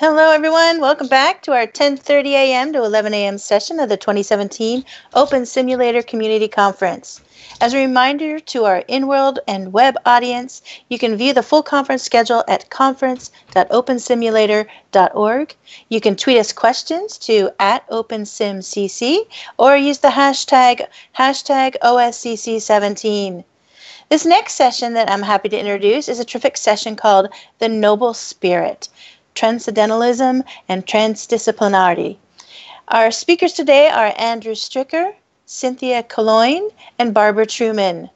Hello, everyone. Welcome back to our 10:30 a.m. to 11 a.m. session of the 2017 Open Simulator Community Conference. As a reminder to our in-world and web audience, you can view the full conference schedule at conference.opensimulator.org. You can tweet us questions to at OpenSimCC or use the hashtag hashtag OSCC17. This next session that I'm happy to introduce is a terrific session called The Noble Spirit transcendentalism, and transdisciplinarity. Our speakers today are Andrew Stricker, Cynthia Calongne, and Barbara Truman.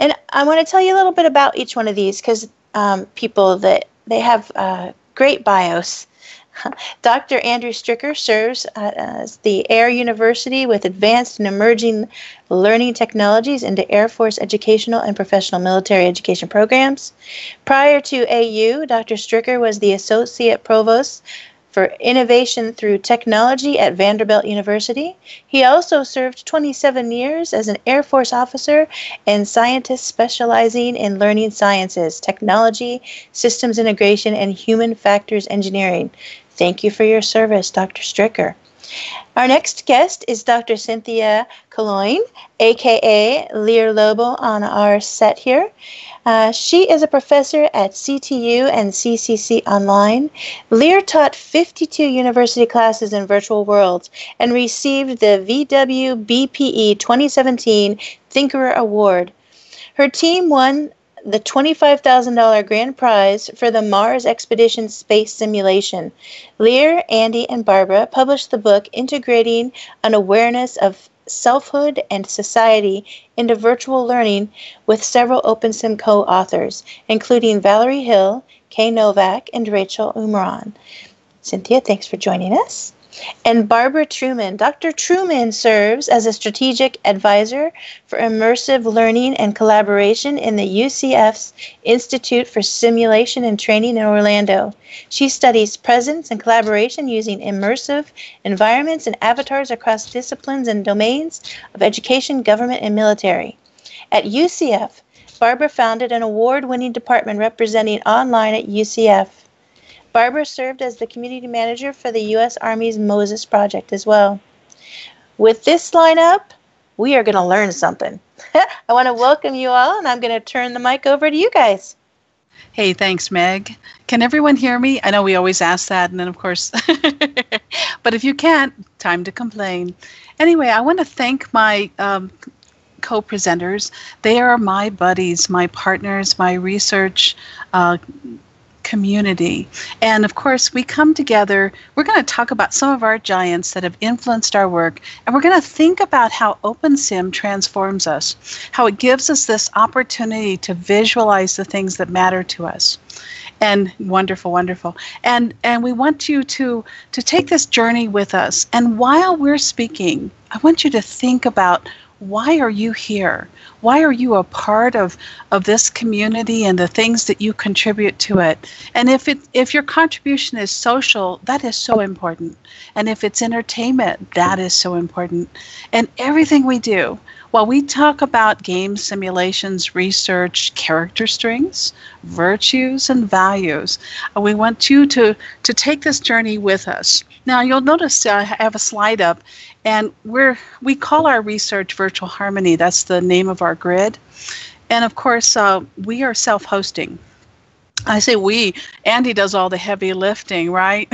And I want to tell you a little bit about each one of these because um, people that they have uh, great bios. Dr. Andrew Stricker serves uh, as the Air University with advanced and emerging learning technologies into Air Force educational and professional military education programs. Prior to AU, Dr. Stricker was the Associate Provost for Innovation Through Technology at Vanderbilt University. He also served 27 years as an Air Force officer and scientist specializing in learning sciences, technology, systems integration, and human factors engineering. Thank you for your service, Dr. Stricker. Our next guest is Dr. Cynthia Calongne, aka Lyr Lobo, on our set here. Uh, she is a professor at CTU and CCC Online. Lyr taught 52 university classes in virtual worlds and received the VW BPE 2017 Thinker Award. Her team won the $25,000 grand prize for the Mars Expedition Space Simulation. Lyr, Andy, and Barbara published the book Integrating an Awareness of Selfhood and Society into Virtual Learning with several OpenSim co authors, including Valerie Hill, Kae Novak, and Rachel Umran. Cynthia, thanks for joining us and Barbara Truman. Dr. Truman serves as a strategic advisor for immersive learning and collaboration in the UCF's Institute for Simulation and Training in Orlando. She studies presence and collaboration using immersive environments and avatars across disciplines and domains of education, government, and military. At UCF, Barbara founded an award winning department representing online at UCF. Barbara served as the community manager for the U.S. Army's Moses Project as well. With this lineup, we are going to learn something. I want to welcome you all, and I'm going to turn the mic over to you guys. Hey, thanks, Meg. Can everyone hear me? I know we always ask that, and then, of course, but if you can't, time to complain. Anyway, I want to thank my um, co presenters. They are my buddies, my partners, my research uh, community. And of course, we come together. We're going to talk about some of our giants that have influenced our work, and we're going to think about how OpenSim transforms us, how it gives us this opportunity to visualize the things that matter to us. And wonderful, wonderful. And and we want you to to take this journey with us. And while we're speaking, I want you to think about why are you here? Why are you a part of, of this community and the things that you contribute to it? And if it if your contribution is social, that is so important. And if it's entertainment, that is so important. And everything we do, while we talk about game simulations, research, character strings, virtues, and values, uh, we want you to, to take this journey with us. Now, you'll notice I have a slide up, and we're we call our research virtual harmony. That's the name of our grid, and of course uh, we are self-hosting. I say we. Andy does all the heavy lifting, right?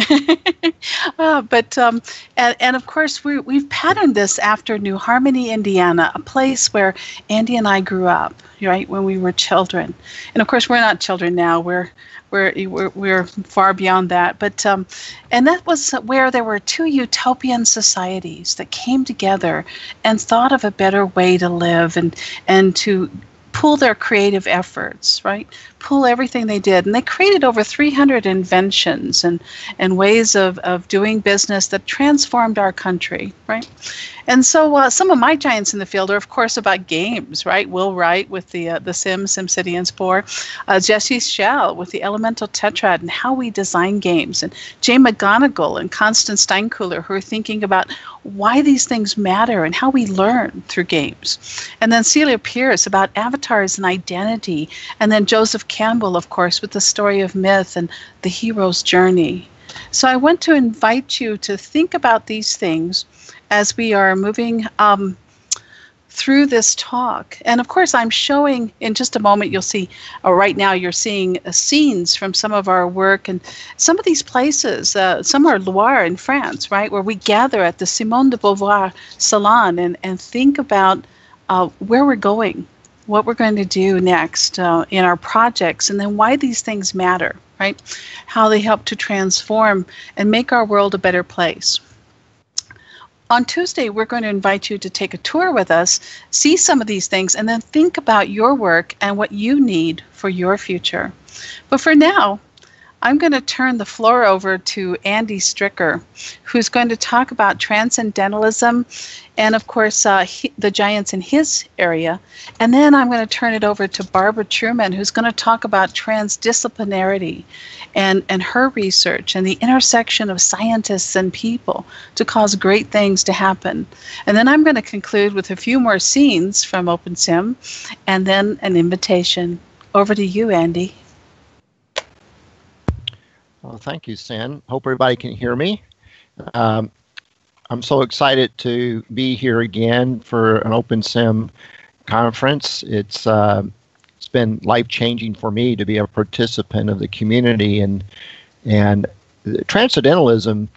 uh, but um, and, and of course we we've patterned this after New Harmony, Indiana, a place where Andy and I grew up, right when we were children. And of course we're not children now. We're we're we're, we're far beyond that. But um, and that was where there were two utopian societies that came together and thought of a better way to live and and to pool their creative efforts, right? Pool everything they did. And they created over 300 inventions and, and ways of, of doing business that transformed our country, right? And so uh, some of my giants in the field are, of course, about games, right? Will Wright with the uh, the Sim, SimCity, and Spore, uh, Jesse Schell with the Elemental Tetrad and how we design games, and Jane McGonigal and Constance Steinkuehler who are thinking about why these things matter and how we learn through games. And then Celia Pearce about avatars and identity, and then Joseph Campbell, of course, with the story of myth and the hero's journey. So I want to invite you to think about these things as we are moving um, through this talk. And of course, I'm showing in just a moment, you'll see, or right now, you're seeing uh, scenes from some of our work. And some of these places, uh, some are Loire in France, right, where we gather at the Simone de Beauvoir Salon and, and think about uh, where we're going, what we're going to do next uh, in our projects, and then why these things matter, right? How they help to transform and make our world a better place on Tuesday, we're going to invite you to take a tour with us, see some of these things, and then think about your work and what you need for your future. But for now, I'm going to turn the floor over to Andy Stricker, who's going to talk about transcendentalism and, of course, uh, he, the giants in his area. And then I'm going to turn it over to Barbara Truman, who's going to talk about transdisciplinarity and, and her research and the intersection of scientists and people to cause great things to happen. And then I'm going to conclude with a few more scenes from OpenSim and then an invitation. Over to you, Andy. Well, thank you, Cyn. Hope everybody can hear me. Um, I'm so excited to be here again for an OpenSim conference. It's uh, it's been life changing for me to be a participant of the community and and transcendentalism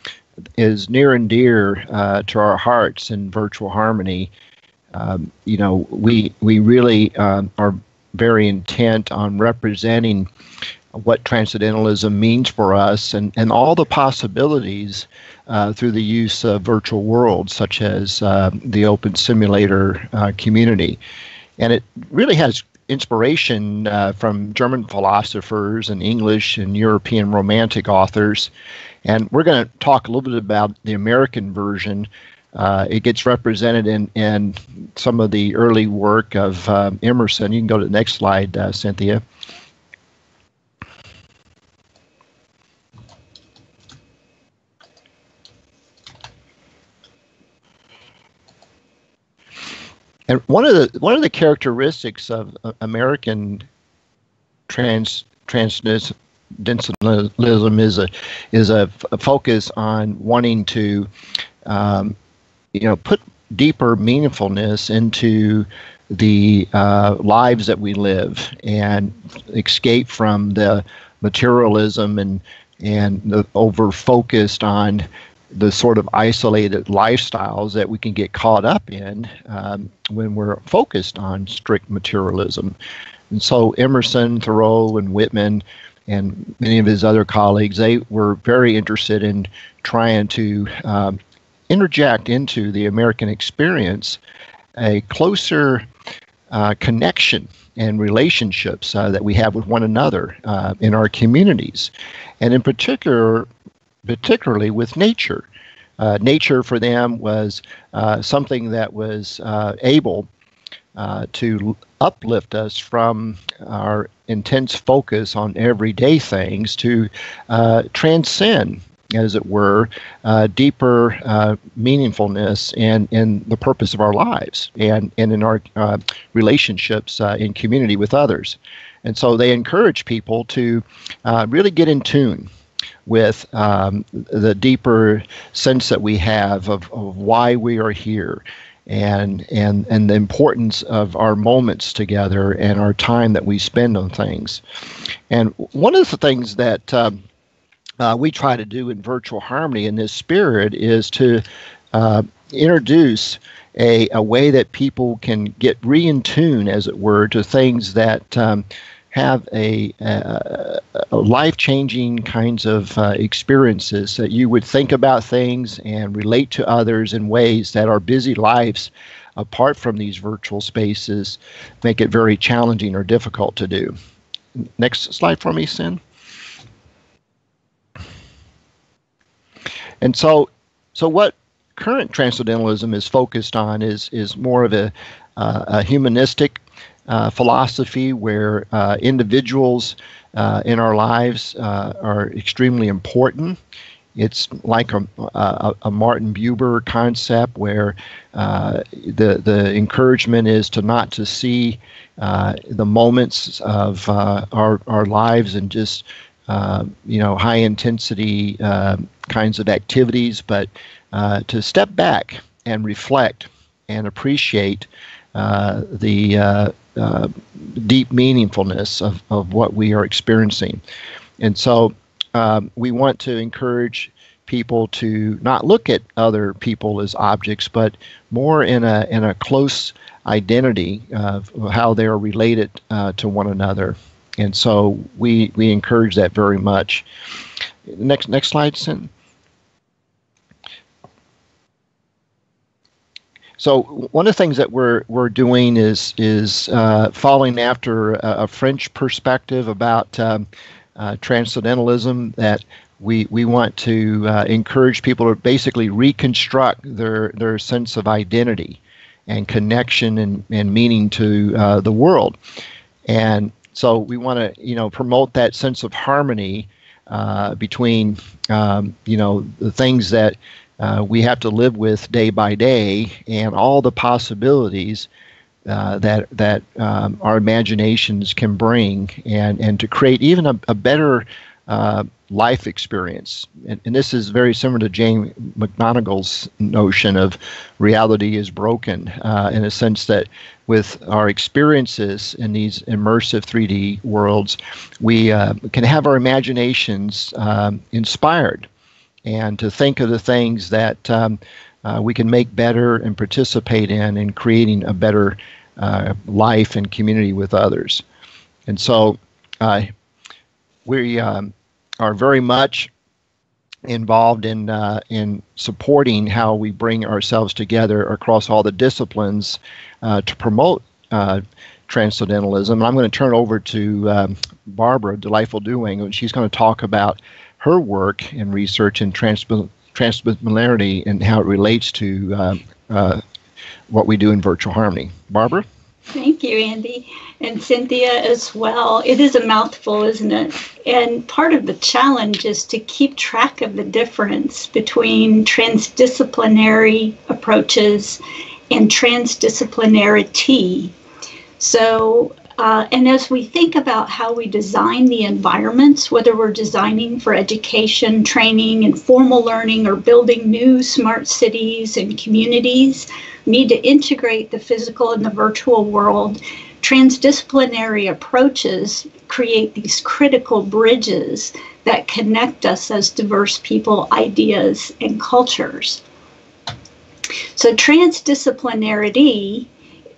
is near and dear uh, to our hearts in virtual harmony. Um, you know, we we really um, are very intent on representing what transcendentalism means for us and, and all the possibilities uh, through the use of virtual worlds such as uh, the open simulator uh, community. And it really has inspiration uh, from German philosophers and English and European romantic authors. And we're going to talk a little bit about the American version. Uh, it gets represented in, in some of the early work of uh, Emerson. You can go to the next slide, Cynthia. And one of the one of the characteristics of uh, American trans is a is a, a focus on wanting to, um, you know, put deeper meaningfulness into the uh, lives that we live and escape from the materialism and and the over focused on the sort of isolated lifestyles that we can get caught up in um, when we're focused on strict materialism. And so Emerson, Thoreau, and Whitman, and many of his other colleagues, they were very interested in trying to um, interject into the American experience a closer uh, connection and relationships uh, that we have with one another uh, in our communities, and in particular, particularly with nature. Uh, nature for them was uh, something that was uh, able uh, to uplift us from our intense focus on everyday things to uh, transcend as it were, uh, deeper meaningfulness in, in the purpose of our lives and, and in our relationships in community with others. And so they encourage people to really get in tune with um, the deeper sense that we have of, of why we are here and and and the importance of our moments together and our time that we spend on things. And one of the things that um, uh, we try to do in virtual harmony in this spirit is to uh, introduce a, a way that people can get re in tune, as it were, to things that um, have a, a, a life changing kinds of uh, experiences that you would think about things and relate to others in ways that our busy lives, apart from these virtual spaces, make it very challenging or difficult to do. Next slide for me, Cyn. And so, so what current transcendentalism is focused on is is more of a, uh, a humanistic uh, philosophy where uh, individuals uh, in our lives uh, are extremely important. It's like a, a, a Martin Buber concept where the the encouragement is to not to see the moments of our our lives and just uh, you know, high intensity uh, kinds of activities, but uh, to step back and reflect and appreciate the uh, deep meaningfulness of, of what we are experiencing. And so um, we want to encourage people to not look at other people as objects, but more in a, in a close identity of how they're related uh, to one another. And so we, we encourage that very much. Next, next slide, Cyn. So one of the things that we're we're doing is is uh, following after a, a, French perspective about um, uh, transcendentalism. That we we want to uh, encourage people to basically reconstruct their their sense of identity and connection and, and meaning to uh, the world. And so we want to you know promote that sense of harmony uh, between um, you know the things that uh, we have to live with day by day and all the possibilities uh, that that um, our imaginations can bring and and to create even a, a better uh, life experience. And, and, this is very similar to Jane McGonigal's notion of reality is broken uh, in a sense that with our experiences in these immersive 3D worlds, we uh, can have our imaginations um, inspired and to think of the things that um, uh, we can make better and participate in in creating a better uh, life and community with others. And so uh, we um, are very much involved in uh, in supporting how we bring ourselves together across all the disciplines uh, to promote uh, transcendentalism. And I'm going to turn over to um, Barbara Delightful Doing, and she's going to talk about her work and research in transmodality and how it relates to uh, uh, what we do in virtual harmony. Barbara? Thank you, Andy. And Cynthia as well. It is a mouthful, isn't it? And part of the challenge is to keep track of the difference between transdisciplinary approaches and transdisciplinarity. So uh, and as we think about how we design the environments, whether we're designing for education, training, and formal learning, or building new smart cities and communities, need to integrate the physical and the virtual world. Transdisciplinary approaches create these critical bridges that connect us as diverse people, ideas, and cultures. So, transdisciplinarity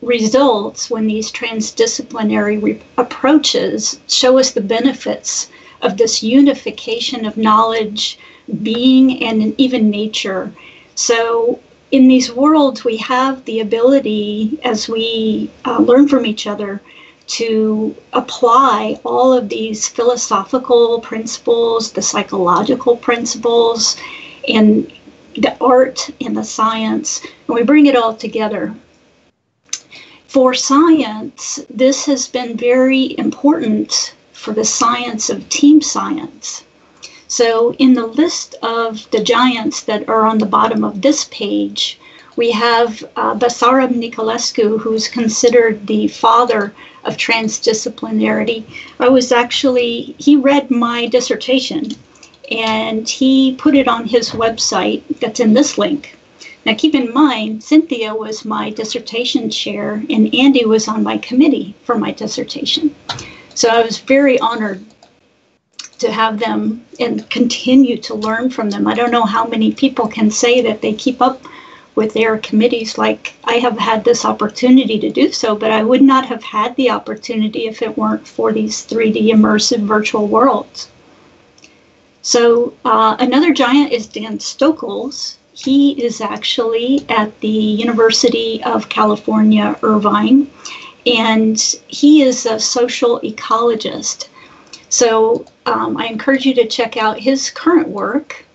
results when these transdisciplinary re- approaches show us the benefits of this unification of knowledge, being, and even nature. So, in these worlds, we have the ability, as we uh, learn from each other, to apply all of these philosophical principles, the psychological principles, and the art and the science, and we bring it all together for science, this has been very important for the science of team science. So, in the list of the giants that are on the bottom of this page, we have uh, Basarab Nicolescu, who's considered the father of transdisciplinarity. I was actually, he read my dissertation and he put it on his website that's in this link. Now, keep in mind, Cynthia was my dissertation chair, and Andy was on my committee for my dissertation. So I was very honored to have them and continue to learn from them. I don't know how many people can say that they keep up with their committees like I have had this opportunity to do so, but I would not have had the opportunity if it weren't for these 3D immersive virtual worlds. So, uh, another giant is Dan Stokols, he is actually at the University of California, Irvine, and he is a social ecologist. So um, I encourage you to check out his current work.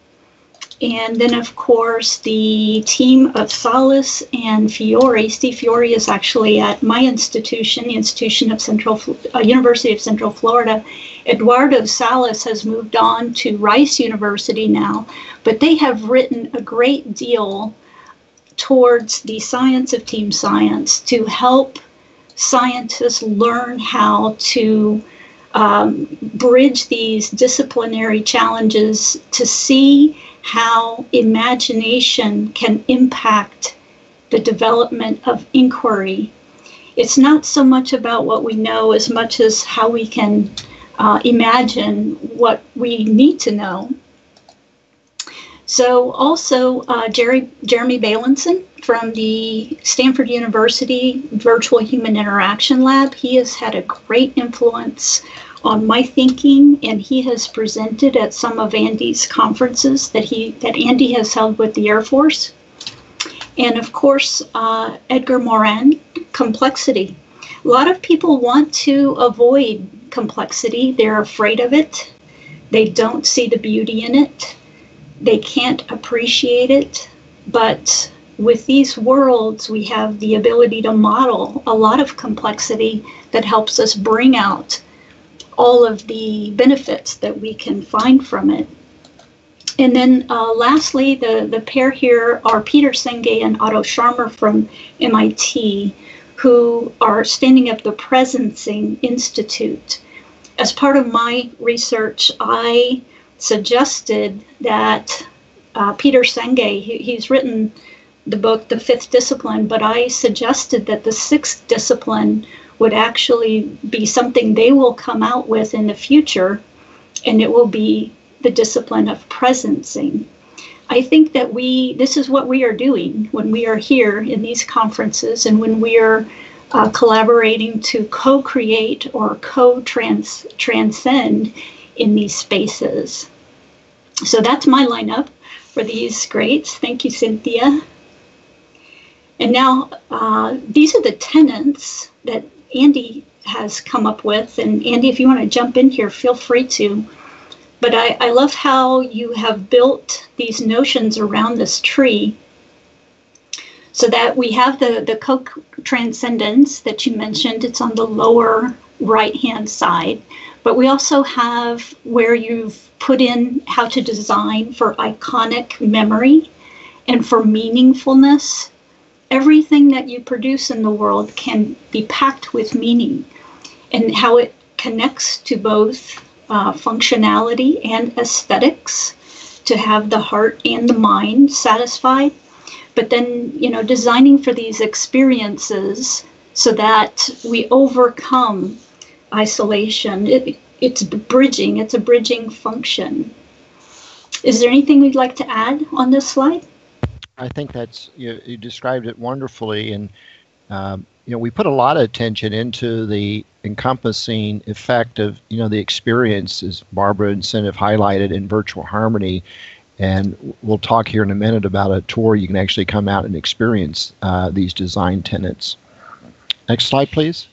And then, of course, the team of Salas and Fiore. Steve Fiore is actually at my institution, the Institution of Central uh, University of Central Florida. Eduardo Salas has moved on to Rice University now, but they have written a great deal towards the science of team science to help scientists learn how to um, bridge these disciplinary challenges to see how imagination can impact the development of inquiry. It's not so much about what we know as much as how we can uh, imagine what we need to know. So, also, uh, Jerry, Jeremy Bailenson from the Stanford University Virtual Human Interaction Lab, he has had a great influence on my thinking, and he has presented at some of Andy's conferences that he that Andy has held with the Air Force. And of course, uh, Edgar Morin, complexity. A lot of people want to avoid complexity. They're afraid of it. They don't see the beauty in it. They can't appreciate it. But with these worlds, we have the ability to model a lot of complexity that helps us bring out all of the benefits that we can find from it. And then uh, lastly, the, the pair here are Peter Senge and Otto Scharmer from MIT, who are standing up the Presencing Institute. As part of my research, I suggested that uh, Peter Senge, he, he's written the book, The Fifth Discipline, but I suggested that the sixth discipline would actually be something they will come out with in the future, and it will be the discipline of presencing. I think that we, this is what we are doing when we are here in these conferences and when we are uh, collaborating to co create or co transcend in these spaces. So that's my lineup for these greats. Thank you, Cynthia. And now, uh, these are the tenets that Andy has come up with. And Andy, if you want to jump in here, feel free to. But I, I love how you have built these notions around this tree so that we have the, the co transcendence that you mentioned. It's on the lower right hand side. But we also have where you've put in how to design for iconic memory and for meaningfulness everything that you produce in the world can be packed with meaning and how it connects to both uh, functionality and aesthetics to have the heart and the mind satisfied. But then you know designing for these experiences so that we overcome isolation it, it's bridging it's a bridging function. Is there anything we'd like to add on this slide? I think that's you, you described it wonderfully, and um, you know we put a lot of attention into the encompassing effect of you know the experience, as Barbara and Cyn have highlighted in virtual harmony, and we'll talk here in a minute about a tour you can actually come out and experience uh, these design tenets. Next slide, please.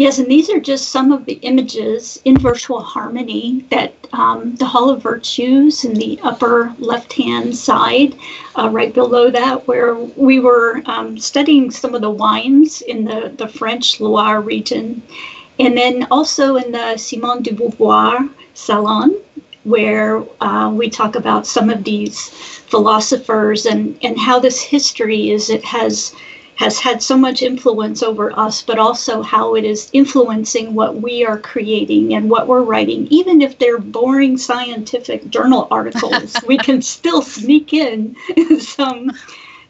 Yes, and these are just some of the images in virtual harmony that um, the Hall of Virtues in the upper left-hand side, uh, right below that, where we were um, studying some of the wines in the, the French Loire region. And then also in the Simone de Beauvoir Salon, where uh, we talk about some of these philosophers and, and how this history is it has has had so much influence over us, but also how it is influencing what we are creating and what we're writing. Even if they're boring scientific journal articles, we can still sneak in some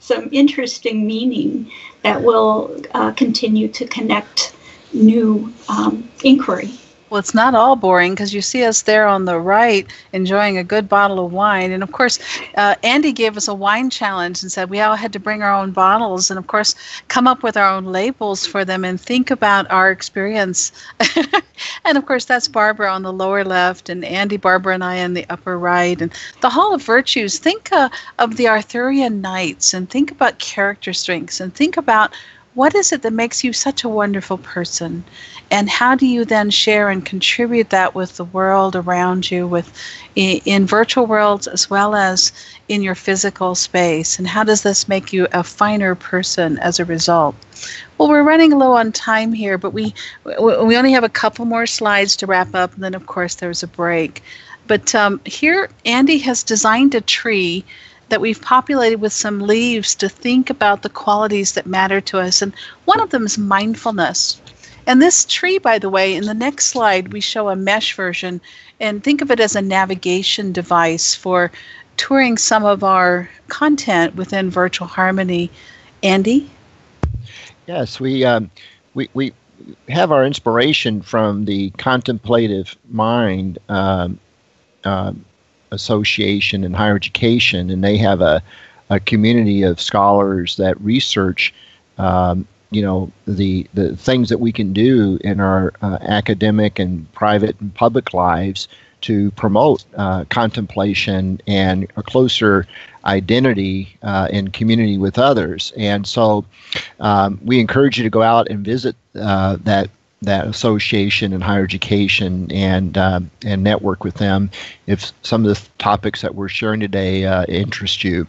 some interesting meaning that will uh, continue to connect new um, inquiry. Well, it's not all boring because you see us there on the right enjoying a good bottle of wine. And of course, uh, Andy gave us a wine challenge and said we all had to bring our own bottles and, of course, come up with our own labels for them and think about our experience. and of course, that's Barbara on the lower left and Andy, Barbara, and I on the upper right. And the Hall of Virtues, think uh, of the Arthurian Knights and think about character strengths and think about what is it that makes you such a wonderful person? And how do you then share and contribute that with the world around you with in, virtual worlds as well as in your physical space? And how does this make you a finer person as a result? Well we're running low on time here but we we only have a couple more slides to wrap up and then of course there's a break. But um, here andy has designed a tree that we've populated with some leaves to think about the qualities that matter to us. And one of them is mindfulness. And this tree, by the way, in the next slide, we show a mesh version. And think of it as a navigation device for touring some of our content within Virtual Harmony. Andy? Yes, we, um, we, we have our inspiration from the contemplative mind um, uh, association in higher education, and they have a, a community of scholars that research um, you know the the things that we can do in our uh, academic and private and public lives to promote uh, contemplation and a closer identity uh, and community with others. And so um, we encourage you to go out and visit uh, that that association in higher education and uh, and network with them if some of the topics that we're sharing today uh, interest you.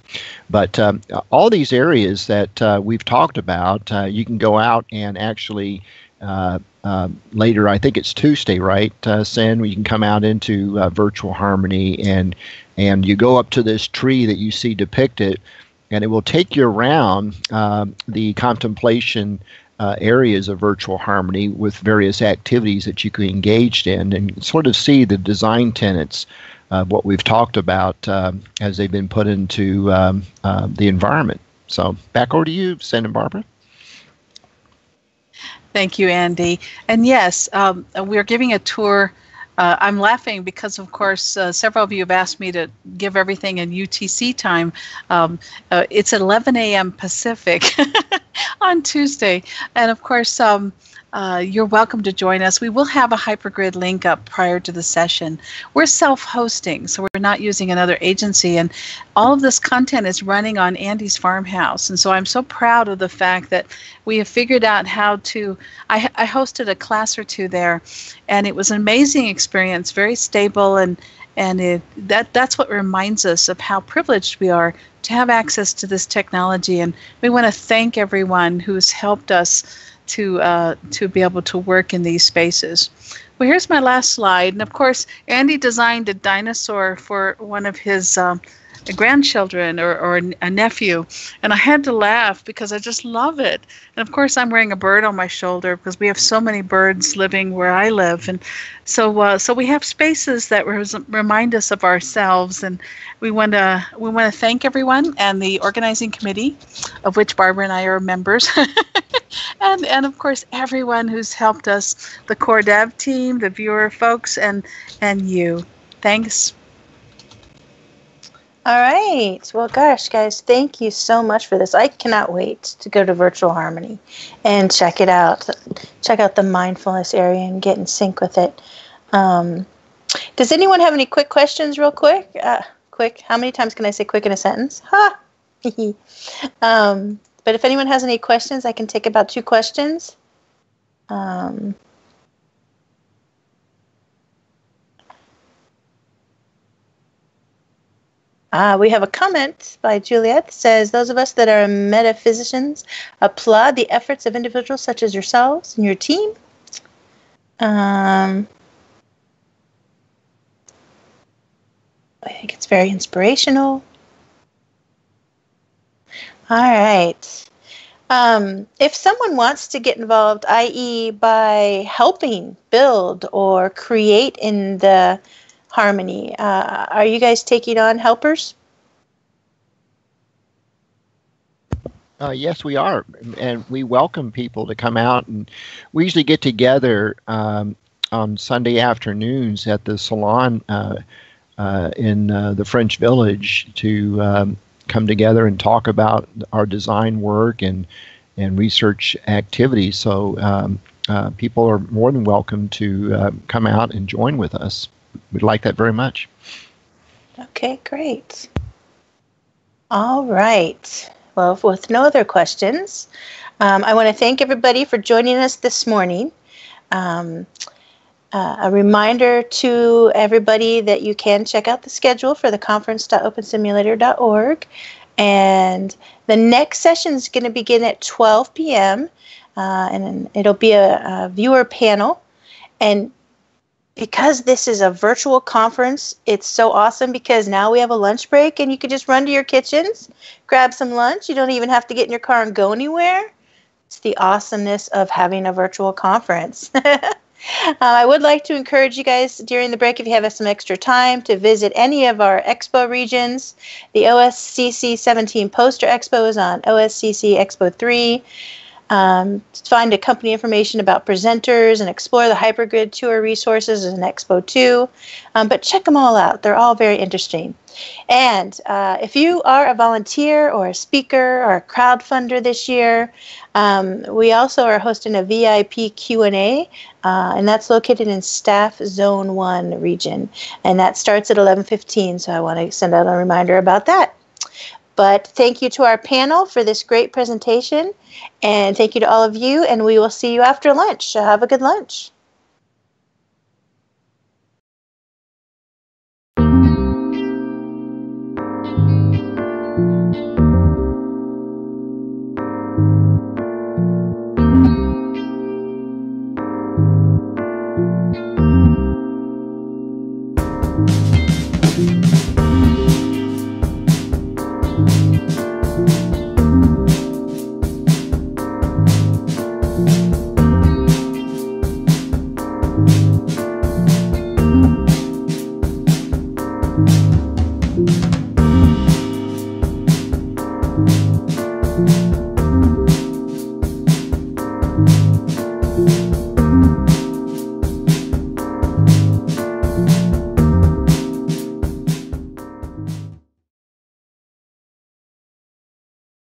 But um, all these areas that uh, we've talked about, uh, you can go out and actually. Uh, uh, later, I think it's Tuesday, right, uh, Sen? You can come out into virtual harmony and and you go up to this tree that you see depicted, and it will take you around um, the contemplation uh, areas of virtual harmony with various activities that you can engage in and sort of see the design tenets of what we've talked about um, as they've been put into um, uh, the environment. So back over to you, Sen and Barbara. Thank you, Andy. And yes, um, we're giving a tour uh, I'm laughing because, of course, uh, several of you have asked me to give everything in UTC time. Um, uh, it's 11 a.m. Pacific on Tuesday. And, of course, um, uh, you're welcome to join us. We will have a hypergrid link up prior to the session. We're self hosting, so we're not using another agency. And all of this content is running on Andy's farmhouse. And so I'm so proud of the fact that we have figured out how to. I, I hosted a class or two there, and it was an amazing experience, very stable. And, and it, that, that's what reminds us of how privileged we are to have access to this technology. And we want to thank everyone who's helped us to uh, to be able to work in these spaces. Well, here's my last slide, and of course, Andy designed a dinosaur for one of his um, grandchildren or, or a nephew, and I had to laugh because I just love it. And of course, I'm wearing a bird on my shoulder because we have so many birds living where I live, and so uh, so we have spaces that res- remind us of ourselves, and we want to we want to thank everyone and the organizing committee, of which Barbara and I are members, and and of course everyone who's helped us, the core dev team, the viewer folks, and and you. Thanks. All right. Well, gosh, guys, thank you so much for this. I cannot wait to go to Virtual Harmony and check it out. Check out the mindfulness area and get in sync with it. Um, does anyone have any quick questions, real quick? Uh, quick. How many times can I say quick in a sentence? Ha! um, but if anyone has any questions, I can take about two questions. Um, Ah, we have a comment by Juliet says those of us that are metaphysicians applaud the efforts of individuals such as yourselves and your team. Um, I think it's very inspirational. All right. Um, if someone wants to get involved, i.e., by helping build or create in the Harmony. Uh, are you guys taking on helpers? Uh, yes, we are, and we welcome people to come out. And we usually get together um, on Sunday afternoons at the salon uh, uh, in uh, the French Village to um, come together and talk about our design work and and research activities. So um, uh, people are more than welcome to uh, come out and join with us we'd like that very much. Okay, great. All right. Well, with no other questions, um, I want to thank everybody for joining us this morning. Um, uh, a reminder to everybody that you can check out the schedule for the conference.opensimulator.org. And the next session is going to begin at 12 p.m. Uh, and it'll be a, a viewer panel. And because this is a virtual conference, it's so awesome because now we have a lunch break and you can just run to your kitchens, grab some lunch. You don't even have to get in your car and go anywhere. It's the awesomeness of having a virtual conference. uh, I would like to encourage you guys during the break, if you have some extra time, to visit any of our expo regions. The OSCC 17 Poster Expo is on OSCC Expo 3 um, find a company information about presenters and explore the hypergrid tour resources in Expo 2. Um, but check them all out, they're all very interesting. And uh, if you are a volunteer or a speaker or a crowdfunder this year, um, we also are hosting a VIP Q&A, uh, and that's located in Staff Zone 1 region. And that starts at 11.15, so I want to send out a reminder about that. But thank you to our panel for this great presentation. And thank you to all of you. And we will see you after lunch. So Have a good lunch.